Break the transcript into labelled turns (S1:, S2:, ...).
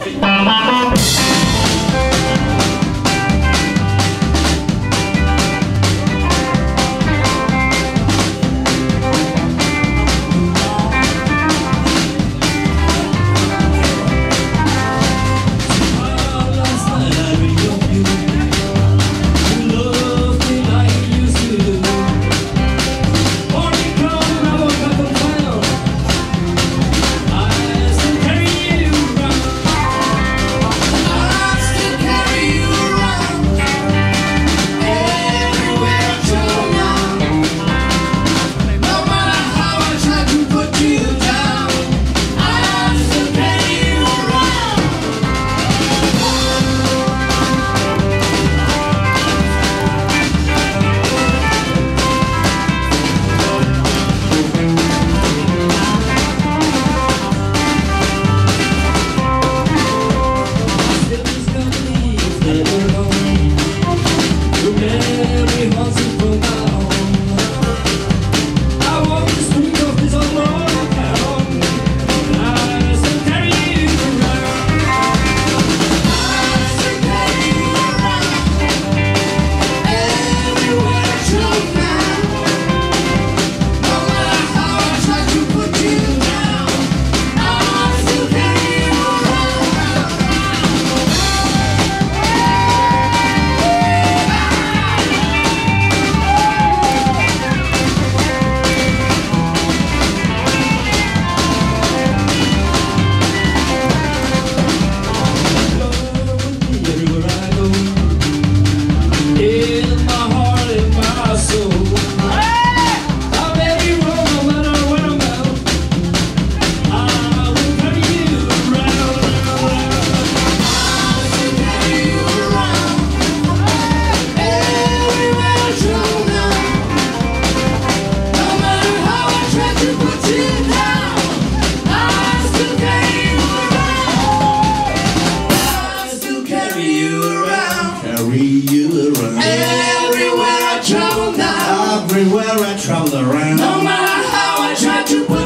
S1: Hey.
S2: carry you around.
S1: Everywhere I travel now.
S2: Everywhere I travel around.
S1: No matter how I try to.